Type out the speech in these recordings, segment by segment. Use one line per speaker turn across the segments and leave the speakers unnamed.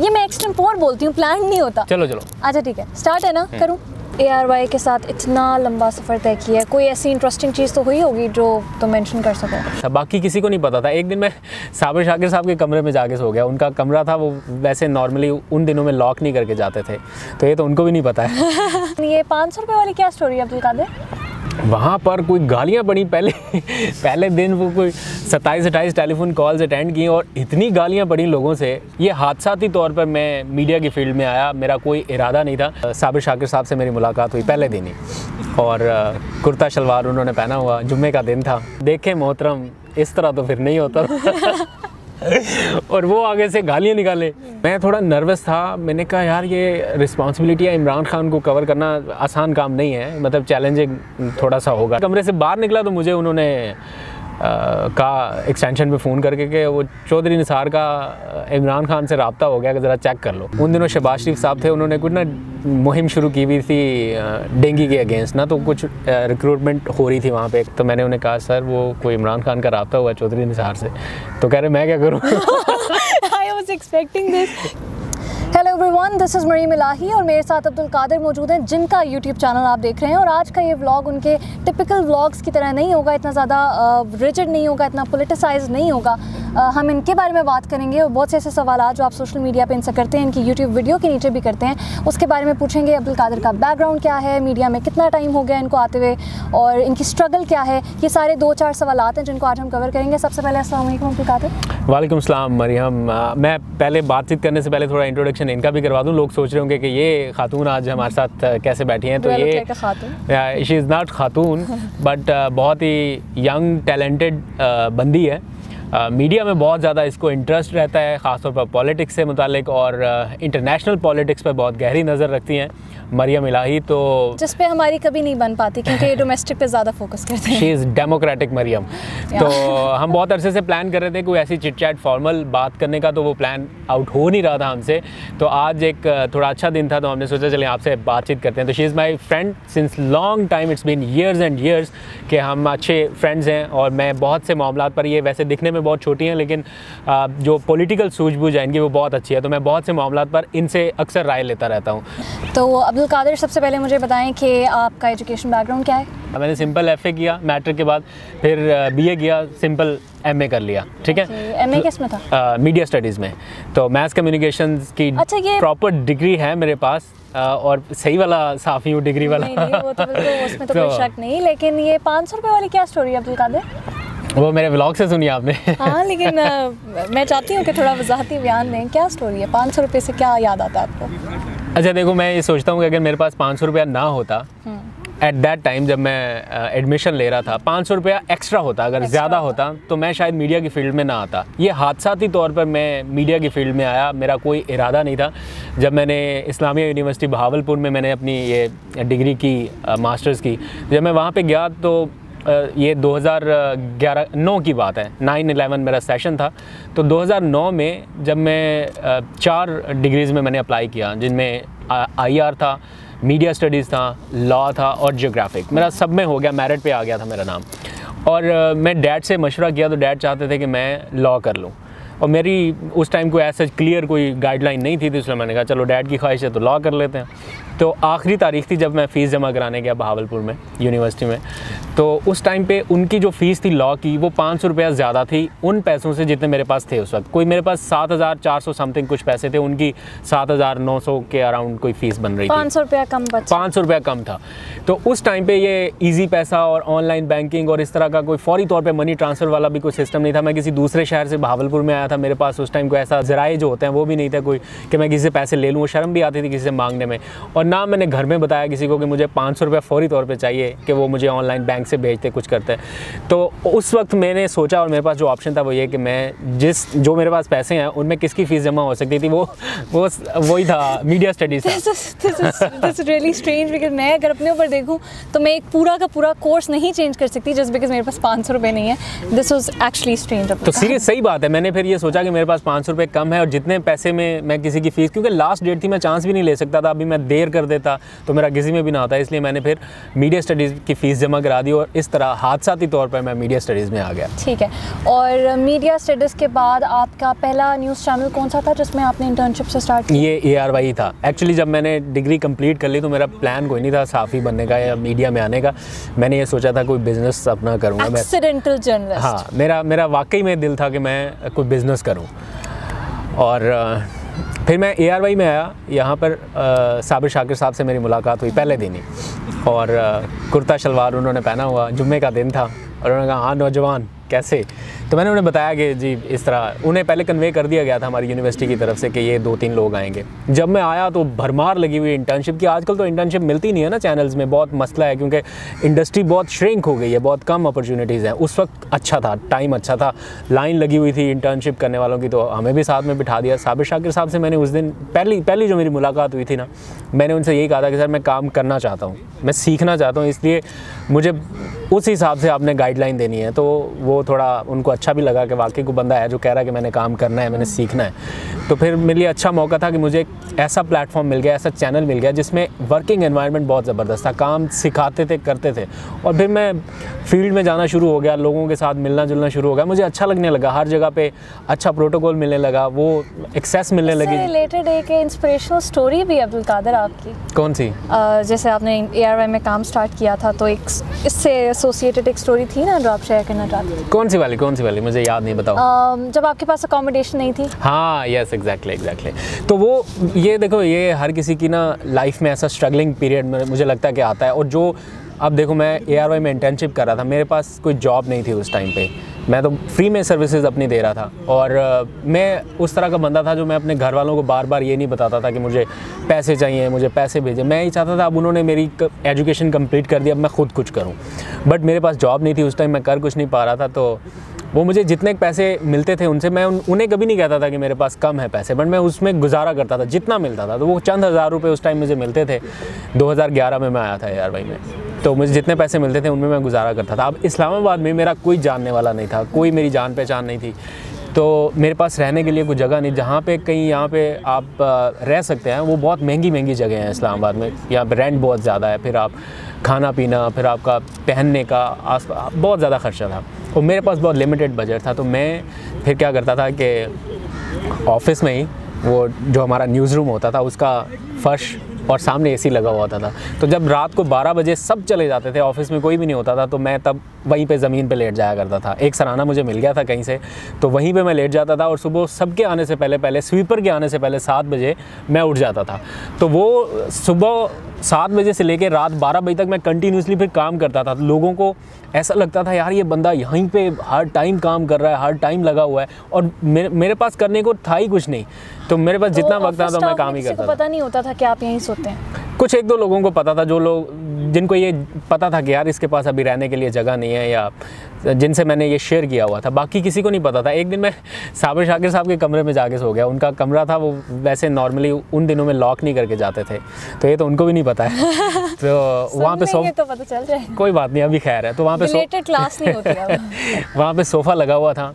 ये मैं एक्सटेम्पोर बोलती हूँ प्लान नहीं होता।
चलो चलो।
अच्छा ठीक है। स्टार्ट है ना? करूँ? ए आर वाई के साथ इतना लंबा सफ़र तय किया है। कोई ऐसी इंटरेस्टिंग चीज़ तो हुई होगी जो तुम मेंशन कर सको?
बाकी किसी को नहीं पता था। एक दिन मैं साबिर शाकिर साहब के कमरे में जाके सो गया। उनका कमरा था वो वैसे नॉर्मली उन दिनों में लॉक नहीं करके जाते थे। तो ये तो उनको भी नहीं पता है।
ये पाँच सौ रुपये वाली क्या स्टोरी है अब्दुल कादिर?
वहाँ पर कोई गालियाँ पड़ी पहले पहले दिन वो कोई सत्ताईस अट्ठाईस टेलीफोन कॉल्स अटेंड की और इतनी गालियाँ पड़ी लोगों से। ये हादसाती तौर पर मैं मीडिया की फ़ील्ड में आया, मेरा कोई इरादा नहीं था। साबिर शाकिर साहब से मेरी मुलाकात हुई, पहले दिन ही। और कुर्ता शलवार उन्होंने पहना हुआ, जुम्मे का दिन था। देखे मोहतरम, इस तरह तो फिर नहीं होता। और वो आगे से गालियाँ निकाले। मैं थोड़ा नर्वस था। मैंने कहा, यार, ये रिस्पॉन्सिबिलिटी है इमरान खान को कवर करना आसान काम नहीं है। मतलब चैलेंजिंग थोड़ा सा होगा। कमरे से बाहर निकला तो मुझे उन्होंने का एक्सटेंशन पे फ़ोन करके कि वो चौधरी निसार का इमरान खान से रबता हो गया, कि ज़रा चेक कर लो। उन दिनों शहबाज शरीफ साहब थे, उन्होंने कुछ ना मुहिम शुरू की हुई थी डेंगी के अगेंस्ट ना तो कुछ रिक्रूटमेंट हो रही थी वहाँ पे तो मैंने उन्हें कहा, सर, वो कोई इमरान खान का रबता हुआ चौधरी निसार से। तो कह रहे, मैं क्या करूँ?
I was expecting this hello everyone this is Mariam Elahi और मेरे साथ अब्दुल कादिर मौजूद हैं, जिनका यूट्यूब चैनल आप देख रहे हैं। और आज का ये व्लॉग उनके टिपिकल व्लॉग्स की तरह नहीं होगा, इतना ज़्यादा रिजिड नहीं होगा, इतना पोलिटिसाइज नहीं होगा। हम इनके बारे में बात करेंगे और बहुत से ऐसे सवाल जो आप सोशल मीडिया पर इनसे करते हैं, इनकी यूट्यूब वीडियो के नीचे भी करते हैं। उसके बारे में पूछेंगे अब्दुल कादिर का बैकग्राउंड क्या है मीडिया में कितना टाइम हो गया इनको आते हुए और इनकी स्ट्रगल क्या है। ये सारे दो चार सवाल हैं जिनको आज हम कवर करेंगे। सबसे पहले असल अब्दुल कादिर।
वालेकुम मरियम। मैं पहले बातचीत करने से पहले थोड़ा इंट्रोडक्शन इनका भी करवा दूँ लोग सोच रहे होंगे कि ये खातून आज हमारे साथ कैसे बैठी हैं तो ये शी इज़ नॉट खातून बट बहुत ही यंग टैलेंटेड बंदी है। मीडिया में बहुत ज़्यादा इसको इंटरेस्ट रहता है ख़ासतौर पर पॉलिटिक्स से मुतालिक और इंटरनेशनल पॉलिटिक्स पर बहुत गहरी नज़र रखती हैं। मरियम इलाही तो
जिस पे हमारी कभी नहीं बन पाती क्योंकि ये डोमेस्टिक पे ज़्यादा फोकस करते हैं।
She is democratic Mariam. तो हम बहुत अरसे से प्लान कर रहे थे कोई ऐसी चिट चैट फॉर्मल बात करने का तो वो प्लान आउट हो नहीं रहा था हमसे। तो आज एक थोड़ा अच्छा दिन था तो हमने सोचा चले आपसे बातचीत करते हैं। तो she is my friend since long time it's been years and years कि हम अच्छे फ्रेंड्स हैं और मैं बहुत से मामला पर ये वैसे दिखने में बहुत छोटी हैं लेकिन जो पोलिटिकल सूझबूझ है इनकी वो बहुत अच्छी है। तो मैं बहुत से मामला पर इनसे अक्सर राय लेता रहता हूँ।
तो अब्दुल कादिर सबसे पहले मुझे बताएँ कि आपका एजुकेशन बैकग्राउंड क्या है?
मैंने सिंपल एफए किया मैट्रिक के बाद फिर बीए किया सिंपल एमए कर लिया ठीक है?
एम ए किसमें था?
मीडिया स्टडीज़ में। तो मैथ्स कम्युनिकेशन की अच्छा ये प्रॉपर डिग्री है मेरे पास और सही वाला साफ़ी हूँ डिग्री वाला।
नहीं, नहीं, वो तो उसमें तो, तो कोई शक नहीं लेकिन ये पाँच सौ रुपये वाली क्या स्टोरी है अब्दुल कादिर?
वो मेरे व्लॉग से सुनी आपने।
हाँ लेकिन मैं चाहती हूँ कि थोड़ा वजाहती बयान दें। क्या स्टोरी है? पाँच सौ रुपये से क्या याद आता है आपको?
अच्छा देखो मैं ये सोचता हूँ कि अगर मेरे पास पाँच सौ रुपया ना होता एट दैट टाइम जब मैं एडमिशन uh, ले रहा था पाँच सौ रुपया एक्स्ट्रा होता अगर ज़्यादा होता। तो मैं शायद मीडिया की फ़ील्ड में ना आता। ये हादसाती तौर पर मैं मीडिया की फ़ील्ड में आया। मेरा कोई इरादा नहीं था। जब मैंने इस्लामिया यूनिवर्सिटी बहावलपुर में मैंने अपनी ये डिग्री की मास्टर्स की। जब मैं वहाँ पे गया तो ये 2011 नौ की बात है। नाइन एलेवन मेरा सेशन था। तो 2009 में जब मैं चार डिग्रीज़ में मैंने अप्लाई किया, जिनमें आईआर था मीडिया स्टडीज़ था लॉ था और जियोग्राफिक मेरा सब में हो गया मेरिट पे आ गया था मेरा नाम। और मैं डैड से मशवरा किया तो डैड चाहते थे कि मैं लॉ कर लूँ। और मेरी उस टाइम कोई ऐसा क्लियर कोई गाइडलाइन नहीं थी तो इसलिए मैंने कहा, चलो डैड की ख्वाहिश है तो लॉ कर लेते हैं। तो आखिरी तारीख थी जब मैं फ़ीस जमा कराने गया बहावलपुर में यूनिवर्सिटी में। तो उस टाइम पे उनकी जो फ़ीस थी लॉ की वो पाँच सौ रुपया ज़्यादा थी। उन पैसों से जितने मेरे पास थे उस वक्त। कोई मेरे पास सात हज़ार चार सौ समथिंग कुछ पैसे थे उनकी सात हज़ार नौ सौ के अराउंड कोई फ़ीस बन रही थी।
पाँच सौ रुपया कम
पाँच सौ रुपया कम था। तो उस टाइम पर ये ईजी पैसा और ऑनलाइन बैंकिंग और इस तरह का कोई फौरी तौर पर मनी ट्रांसफ़र वाला भी कोई सिस्टम नहीं था। मैं किसी दूसरे शहर से बहावलपुर में आया था मेरे पास उस टाइम कोई ऐसा ज़राए जो होते हैं वो भी नहीं था कोई कि मैं किसी से पैसे ले लूँ शर्म भी आती थी किसी से मांगने में। और ना मैंने घर में बताया किसी को कि मुझे पाँच सौ रुपये फ़ौरी तौर पर चाहिए कि वो मुझे ऑनलाइन बैंक से भेजते कुछ करते। तो उस वक्त मैंने सोचा और मेरे पास जो ऑप्शन था वो ये कि मैं जिस जो मेरे पास पैसे हैं उनमें किसकी फ़ीस जमा हो सकती थी वो वो वही था media studies
really strange because मैं अगर अपने ऊपर देखूँ तो मैं एक पूरा का पूरा कोर्स नहीं चेंज कर सकती जस्ट बिकॉज़ मेरे पास पाँच सौ रुपये नहीं है। दिस वॉज़ एक्चुअली स्ट्रेंज
तो सीरियस सही बात है। मैंने फिर ये सोचा कि मेरे पास पाँच सौ रुपये कम है और जितने पैसे में मैं किसी की फ़ीस क्योंकि लास्ट डेट थी मैं चांस भी नहीं ले सकता था। अभी मैं देर कर देता तो मेरा किसी में भी ना होता इसलिए मैंने फिर मीडिया स्टडीज़ की फ़ीस जमा करा दी और इस तरह हादसाती तौर पर मैं मीडिया स्टडीज़ में आ गया।
ठीक है। और मीडिया स्टडीज़ के बाद आपका पहला न्यूज़ चैनल कौन सा था जिसमें आपने इंटर्नशिप से स्टार्ट
ये ए आर वाई था। एक्चुअली जब मैंने डिग्री कंप्लीट कर ली तो मेरा प्लान कोई नहीं था साफ़ी बनने का या मीडिया में आने का। मैंने ये सोचा था कोई बिज़नेस अपना करूँगा मैं।
एक्सीडेंटल जर्नलिस्ट
हाँ मेरा मेरा वाकई में दिल था कि मैं कोई बिज़नेस करूँ। और फिर मैं ए आर वाई में आया, यहाँ पर साबिर शाकिर साहब से मेरी मुलाकात हुई पहले दिन ही। और कुर्ता शलवार उन्होंने पहना हुआ, जुम्मे का दिन था, और उन्होंने कहा हाँ नौजवान कैसे? तो मैंने उन्हें बताया कि जी, इस तरह उन्हें पहले कन्वे कर दिया गया था हमारी यूनिवर्सिटी की तरफ़ से कि ये दो तीन लोग आएँगे। जब मैं आया तो भरमार लगी हुई इंटर्नशिप की। आजकल तो इंटर्नशिप मिलती नहीं है ना चैनल्स में, बहुत मसला है क्योंकि इंडस्ट्री बहुत श्रिंक हो गई है, बहुत कम अपॉर्चुनिटीज़ हैं। उस वक्त अच्छा था टाइम अच्छा था। लाइन लगी हुई थी इंटर्नशिप करने वालों की तो हमें भी साथ में बिठा दिया। साबिर शाकिर साहब से मैंने उस दिन पहली पहली जो मेरी मुलाकात हुई थी ना, मैंने उनसे यही कहा था कि, सर, मैं काम करना चाहता हूँ, मैं सीखना चाहता हूँ, इसलिए मुझे उस हिसाब से आपने गाइडलाइन देनी है तो वो थोड़ा उनको अच्छा भी लगा कि वाकई को बंदा है जो कह रहा है कि मैंने काम करना है मैंने सीखना है। तो फिर मेरे लिए अच्छा मौका था कि मुझे एक ऐसा प्लेटफॉर्म मिल गया ऐसा चैनल मिल गया जिसमें वर्किंग एनवायरनमेंट बहुत ज़बरदस्त था काम सिखाते थे करते थे। और फिर मैं फ़ील्ड में जाना शुरू हो गया लोगों के साथ मिलना जुलना शुरू हो गया मुझे अच्छा लगने लगा हर जगह पर अच्छा प्रोटोकॉल मिलने लगा वो एक्सेस मिलने लगी।
रिलेटेड एक इंस्पिरेशनल स्टोरी भी अब्दुल कादर आपकी।
कौन सी?
जैसे आपने एआरवाई में काम स्टार्ट किया था तो एक इससे एसोसिएटेड एक स्टोरी थी ना जो आप शेयर करना चाहते थे
कौन सी वाली कौन सी वाली? मुझे याद नहीं बताओ।
um, जब आपके पास अकोमोडेशन नहीं थी।
हाँ यस एग्जैक्टली एग्जैक्टली तो वो ये देखो ये हर किसी की ना लाइफ में ऐसा स्ट्रगलिंग पीरियड में मुझे लगता है कि आता है। और जो अब देखो मैं ए में इंटर्नशिप कर रहा था मेरे पास कोई जॉब नहीं थी उस टाइम पे। मैं तो फ्री में सर्विसेज़ अपनी दे रहा था। और मैं उस तरह का बंदा था जो मैं अपने घर वालों को बार बार ये नहीं बताता था कि मुझे पैसे चाहिए मुझे पैसे भेजें। मैं ही चाहता था अब उन्होंने मेरी एजुकेशन कंप्लीट कर दी अब मैं खुद कुछ करूँ। बट मेरे पास जॉब नहीं थी उस टाइम मैं कर कुछ नहीं पा रहा था तो वो मुझे जितने पैसे मिलते थे उनसे मैं उन, उन्हें कभी नहीं कहता था कि मेरे पास कम है पैसे बट मैं उसमें गुजारा करता था जितना मिलता था। तो वो चंद हज़ार रुपये उस टाइम मुझे मिलते थे। 2011 में मैं आया था यार भाई में। तो मुझे जितने पैसे मिलते थे, उनमें मैं गुजारा करता था। अब इस्लामाबाद में मेरा कोई जानने वाला नहीं था, कोई मेरी जान पहचान नहीं थी। तो मेरे पास रहने के लिए कोई जगह नहीं, जहाँ पे कहीं, यहाँ पे आप रह सकते हैं। वो बहुत महँगी महँगी जगह हैं इस्लामाबाद में। यहाँ पे रेंट बहुत ज़्यादा है, फिर आप खाना पीना फिर आपका पहनने का आस, बहुत ज़्यादा खर्चा था। और मेरे पास बहुत लिमिटेड बजट था तो मैं फिर क्या करता था कि ऑफ़िस में ही वो जो हमारा न्यूज़ रूम होता था, उसका फर्श और सामने एसी लगा हुआ होता था। तो जब रात को 12 बजे सब चले जाते थे, ऑफ़िस में कोई भी नहीं होता था तो मैं तब वहीं पे ज़मीन पे लेट जाया करता था। एक सराना मुझे मिल गया था कहीं से तो वहीं पे मैं लेट जाता था और सुबह सबके आने से पहले पहले स्वीपर के आने से पहले सात बजे मैं उठ जाता था। तो वो सुबह सात बजे से लेकर रात बारह बजे तक मैं कंटिन्यूसली फिर काम करता था। लोगों को ऐसा लगता था यार ये बंदा यहीं पे हर टाइम काम कर रहा है हर टाइम लगा हुआ है। और मेरे मेरे पास करने को था ही कुछ नहीं। तो मेरे पास जितना
तो
वक्त था
office
तो मैं काम ही करता था।
पता नहीं होता था कि आप यहीं सोते हैं।
कुछ एक दो लोगों को पता था जो लोग जिनको ये पता था कि यार इसके पास अभी रहने के लिए जगह नहीं है या जिनसे मैंने ये शेयर किया हुआ था। बाकी किसी को नहीं पता था। एक दिन मैं साबिर शाकिर साहब के कमरे में जाके सो गया। उनका कमरा था वो वैसे नॉर्मली उन दिनों में लॉक नहीं करके जाते थे। तो ये तो उनको भी नहीं पता है तो वहाँ पे
सोफा तो पता चल जाए
कोई बात नहीं अभी खैर है। तो वहाँ पे सो
क्लास नहीं होती
वहाँ पे सोफ़ा लगा हुआ था।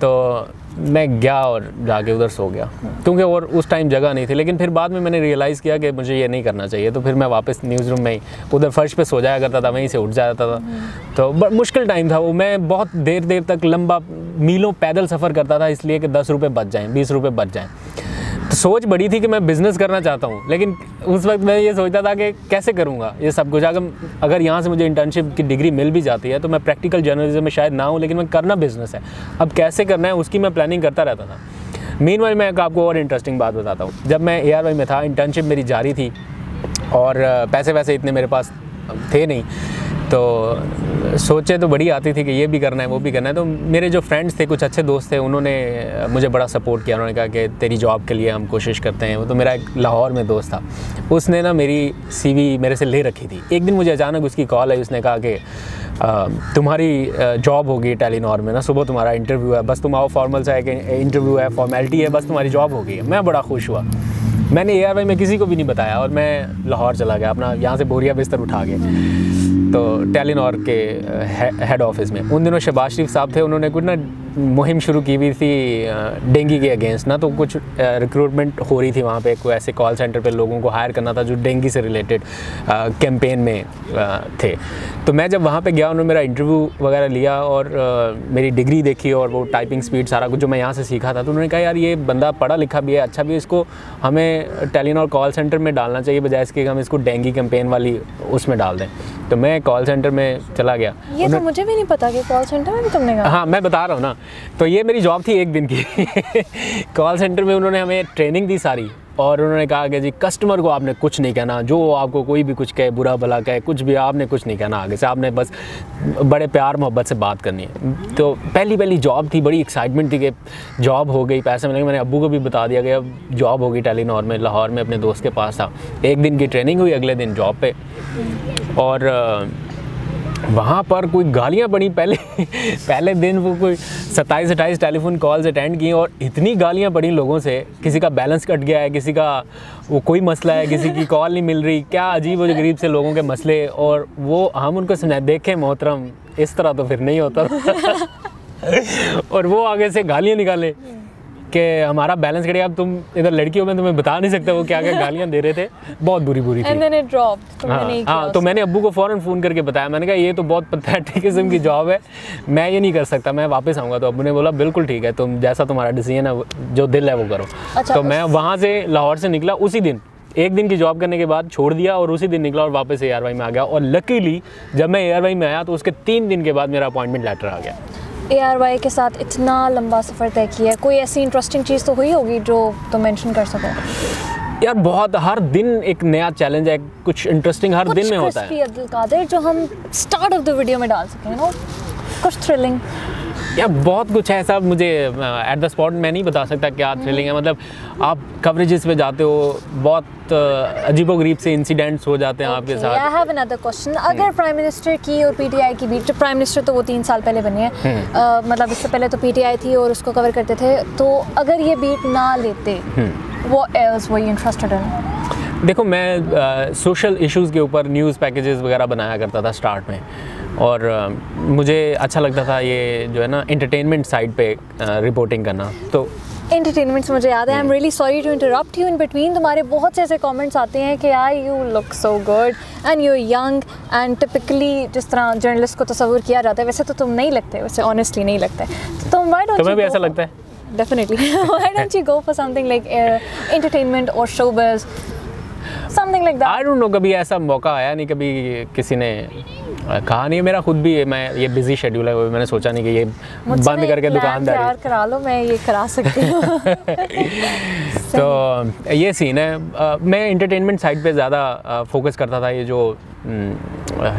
तो मैं गया और जाके उधर सो गया। क्योंकि और उस टाइम जगह नहीं थी लेकिन फिर बाद में मैंने रियलाइज़ किया कि मुझे ये नहीं करना चाहिए। तो फिर मैं वापस न्यूज़ रूम में ही उधर फर्श पे सो जाया करता था वहीं से उठ जाता था। तो ब- मुश्किल टाइम था वो। मैं बहुत देर देर तक लंबा मीलों पैदल सफ़र करता था इसलिए कि दस रुपये बच जाएँ बीस रुपये बच जाएँ। सोच बड़ी थी कि मैं बिज़नेस करना चाहता हूँ, लेकिन उस वक्त मैं ये सोचता था कि कैसे करूँगा ये सब कुछ? अगर अगर यहाँ से मुझे इंटर्नशिप की डिग्री मिल भी जाती है तो मैं प्रैक्टिकल जर्नलिज्म में शायद ना हूँ, लेकिन मैं करना बिज़नेस है। अब कैसे करना है, उसकी मैं प्लानिंग करता रहता था। मेन मीन मैं एक आपको और इंटरेस्टिंग बात बताता हूँ। जब मैं ए में था इंटर्नशिप मेरी जारी थी, और पैसे वैसे इतने मेरे पास थे नहीं। तो सोचे तो बड़ी आती थी कि ये भी करना है, वो भी करना है। तो मेरे जो फ्रेंड्स थे, कुछ अच्छे दोस्त थे, उन्होंने मुझे बड़ा सपोर्ट किया। उन्होंने कहा कि तेरी जॉब के लिए हम कोशिश करते हैं। वो तो मेरा एक लाहौर में दोस्त था। उसने ना मेरी सीवी मेरे से ले रखी थी। एक दिन मुझे अचानक उसकी कॉल आई। उसने कहा कि तुम्हारी जॉब होगी टेलीनॉर में ना, सुबह तुम्हारा इंटरव्यू है। बस तुम आओ फॉर्मल सा है इंटरव्यू है फॉर्मेलिटी है, बस तुम्हारी जॉब होगी। मैं बड़ा खुश हुआ। मैंने ए में किसी को भी नहीं बताया और मैं लाहौर चला गया। अपना यहाँ से बोरिया बिस्तर उठा के। तो टेलीनॉर के हेड ऑफ़िस में। उन दिनों शहबाज शरीफ साहब थे, उन्होंने कुछ ना मुहिम शुरू की हुई थी डेंगू के अगेंस्ट ना तो कुछ रिक्रूटमेंट हो रही थी वहाँ पे कोई ऐसे कॉल सेंटर पे लोगों को हायर करना था जो डेंगू से रिलेटेड कैंपेन में आ, थे। तो मैं जब वहाँ पे गया उन्होंने मेरा इंटरव्यू वगैरह लिया और आ, मेरी डिग्री देखी और वो टाइपिंग स्पीड सारा कुछ जो मैं यहाँ से सीखा था तो उन्होंने कहा यार ये बंदा पढ़ा लिखा भी है अच्छा भी है इसको हमें टेलीनॉर कॉल सेंटर में डालना चाहिए बजाय इसके हम इसको डेंगू कैंपेन वाली उसमें डाल दें। तो मैं कॉल सेंटर में चला गया।
ये तो मुझे भी नहीं पता कि कॉल सेंटर में भी तुमने कहा।
हाँ मैं बता रहा हूँ ना तो ये मेरी जॉब थी एक दिन की। कॉल सेंटर में उन्होंने हमें ट्रेनिंग दी सारी और उन्होंने कहा कि जी कस्टमर को आपने कुछ नहीं कहना, जो आपको कोई भी कुछ कहे, बुरा भला कहे, कुछ भी आपने कुछ नहीं कहना आगे से, आपने बस बड़े प्यार मोहब्बत से बात करनी है। तो पहली पहली जॉब थी, बड़ी एक्साइटमेंट थी कि जॉब हो गई, पैसे मिलेंगे मैंने अबू को भी बता दिया कि अब जॉब होगी टेलीनॉर में, लाहौर में अपने दोस्त के पास था। एक दिन की ट्रेनिंग हुई, अगले दिन जॉब पर और वहाँ पर कोई गालियाँ पड़ी पहले पहले दिन वो कोई सत्ताईस, अट्ठाईस टेलीफोन कॉल्स अटेंड की और इतनी गालियाँ पड़ी लोगों से। किसी का बैलेंस कट गया है, किसी का वो कोई मसला है, किसी की कॉल नहीं मिल रही। क्या अजीब व गरीब से लोगों के मसले और वो हम उनको सुना, देखें मोहतरम, इस तरह तो फिर नहीं होता। और वो आगे से गालियाँ निकाले। कि हमारा बैलेंस करेगा अब तुम इधर लड़की हो मैं तुम्हें बता नहीं सकता वो क्या क्या गालियाँ दे रहे थे। बहुत बुरी बुरी थी।
Dropped.
हाँ हाँ तो मैंने अबू को फ़ौरन फ़ोन करके बताया। मैंने कहा ये तो बहुत पथेटिक किस्म की जॉब है। मैं ये नहीं कर सकता। मैं वापस आऊँगा। तो अबू ने बोला बिल्कुल ठीक है। तुम जैसा तुम्हारा डिसीज़न है जो दिल है वो करो।
अच्छा,
तो मैं वहाँ से लाहौर से निकला उसी दिन। एक दिन की जॉब करने के बाद छोड़ दिया और उसी दिन निकला और वापस ए में आ गया। और लकीली जब मैं ए में आया तो उसके तीन दिन के बाद मेरा अपॉइंटमेंट लेटर आ गया।
ए आर वाई के साथ इतना लंबा सफ़र तय किया है। कोई ऐसी इंटरेस्टिंग चीज़ तो हुई होगी जो तुम मेंशन कर सको?
यार बहुत हर दिन एक नया चैलेंज है कुछ इंटरेस्टिंग हर
कुछ
दिन में होता है।
अब्दुल कादिर जो हम स्टार्ट ऑफ़ द वीडियो में डाल सकें नो कुछ थ्रिलिंग
यार बहुत कुछ है सब मुझे एट द स्पॉट मैं नहीं बता सकता क्या थ्रिलिंग है। मतलब आप कवरेजेस पे जाते हो बहुत अजीबो गरीब से इंसिडेंट्स हो जाते हैं आपके साथ।
आई हैव अनदर क्वेश्चन अगर प्राइम मिनिस्टर की और पीटीआई की बीच प्राइम मिनिस्टर तो वो तीन साल पहले बने हैं।
हम्म।
अ, मतलब इससे पहले तो पीटीआई थी और उसको कवर करते थे। तो अगर ये बीट ना लेते
हम्म।
वो एल्स वो इंटरेस्टेड इन
देखो मैं सोशल इश्यूज़ के ऊपर न्यूज़ पैकेजेस वगैरह बनाया करता था स्टार्ट में। और मुझे अच्छा लगता था ये जो है ना इंटरटेनमेंट साइड पे रिपोर्टिंग करना। तो
एंटरटेनमेंट से मुझे याद है। I am really sorry to interrupt you in between तुम्हारे बहुत से ऐसे कमेंट्स आते हैं कि I you look so good and you young and typically जिस तरह जर्नलिस्ट को तस्वूर किया जाता है वैसे तो तुम नहीं लगते वैसे ऑनेस्टली नहीं लगते। तो तुम व्हाई डोंट
तुम्हें भी ऐसा लगता है?
Definitely why don't you go for something like entertainment और showbiz something like that
I don't know कभी ऐसा मौका आया नहीं कभी किसी ने कहा नहीं मेरा खुद भी मैं ये बिज़ी शेड्यूल है मैंने सोचा नहीं कि ये बंद करके दुकानदार।
करा लो मैं ये करा सकती हूँ।
तो ये सीन है। मैं इंटरटेनमेंट साइड पे ज़्यादा फोकस करता था ये जो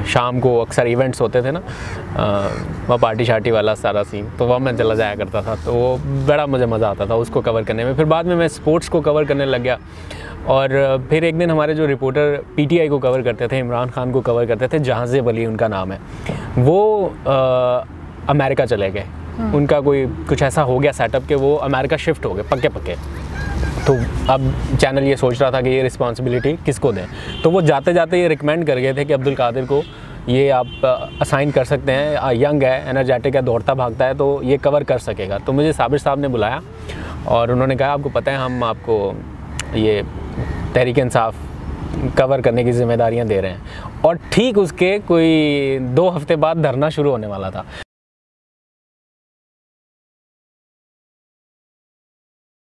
शाम को अक्सर इवेंट्स होते थे ना वह पार्टी शार्टी वाला सारा सीन तो वह मैं चला जाया करता था। तो वो बड़ा मुझे मज़ा आता था उसको कवर करने में। फिर बाद में मैं स्पोर्ट्स को कवर करने लग गया और फिर एक दिन हमारे जो रिपोर्टर पीटीआई को कवर करते थे इमरान खान को कवर करते थे जहाज़ेब अली उनका नाम है। वो अ, अमेरिका चले गए। उनका कोई कुछ ऐसा हो गया सेटअप कि वो अमेरिका शिफ्ट हो गए पक्के पक्के तो अब चैनल ये सोच रहा था कि ये रिस्पॉन्सिबिलिटी किसको दें? तो वो जाते जाते ये रिकमेंड कर गए थे कि अब्दुल कादिर को ये आप असाइन कर सकते हैं। यंग है एनर्जेटिक है, दौड़ता भागता है तो ये कवर कर सकेगा। तो मुझे साबिर साहब ने बुलाया और उन्होंने कहा, आपको पता है, हम आपको ये तहरीक इंसाफ कवर करने की जिम्मेदारियाँ दे रहे हैं। और ठीक उसके कोई दो हफ़्ते बाद धरना शुरू होने वाला था।